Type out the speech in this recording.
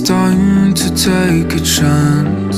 it's time to take a chance.